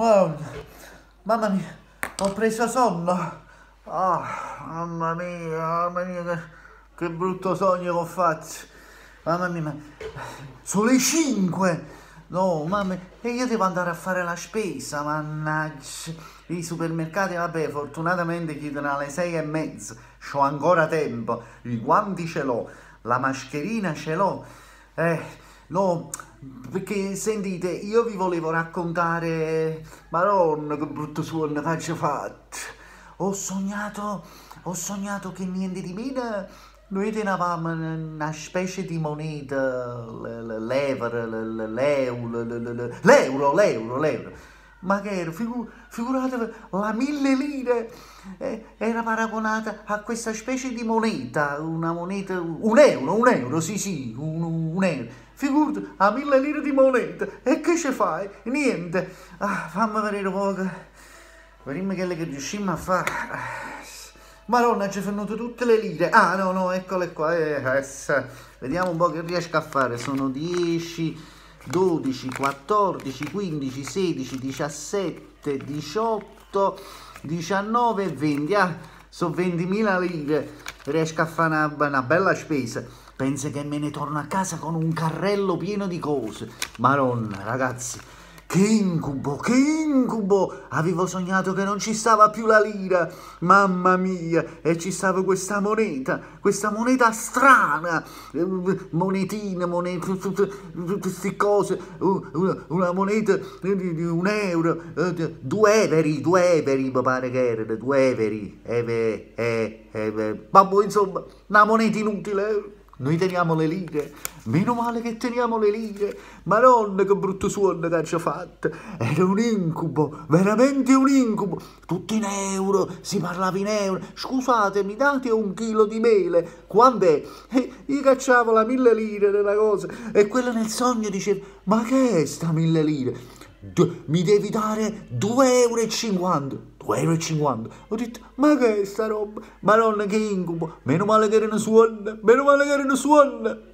Madonna, mamma mia, ho preso sonno. Ah, mamma mia, mamma mia, che, che brutto sogno che ho fatto. Mamma mia, ma... sono le 5. No, mamma, e io devo andare a fare la spesa, mannaggia. I supermercati, vabbè, fortunatamente chiudono alle 6 e mezza. C'ho ancora tempo. I guanti ce l'ho, la mascherina ce l'ho. Eh, no, perché sentite, io vi volevo raccontare, Madonna, che brutto suono faccio fatto. Ho sognato, ho sognato che niente di meno, noi tenevamo una specie di moneta, l'euro, l'euro, l'euro, l'euro. Ma che era, figu, figuratevi, la mille lire eh, era paragonata a questa specie di moneta, una moneta, un euro, un euro, sì sì, un, un euro. Figurati, a mille lire di moneta. E che ci fai? Niente. Ah, fammi vedere un po'. Vediamo che riusciamo a fare. Maronna, ci venuto tutte le lire. Ah, no, no, eccole qua. Eh, eh, vediamo un po' che riesco a fare. Sono 10, 12, 14, 15, 16, 17, 18, 19 e 20. Ah, sono 20.000 lire. Riesco a fare una, una bella spesa. Pensa che me ne torno a casa con un carrello pieno di cose. Maronna, ragazzi, che incubo, che incubo! Avevo sognato che non ci stava più la lira, mamma mia, e ci stava questa moneta, questa moneta strana, monetine, monete, queste cose, una moneta di un euro, due everi, due everi, mi pare che erano, due everi, eve, e, eve, babbo, insomma, una moneta inutile. Noi teniamo le lire, meno male che teniamo le lire. Madonna che brutto suono che ci ha fatto. Era un incubo, veramente un incubo. Tutto in euro, si parlava in euro. Scusate, mi date un chilo di mele? Quando è? E io cacciavo la mille lire nella cosa. E quella nel sogno diceva, ma che è sta mille lire? D mi devi dare 2,50 euro. 2,50 euro. Ho detto, ma che è sta roba? Madonna che incubo, meno male che era una meno male che era una.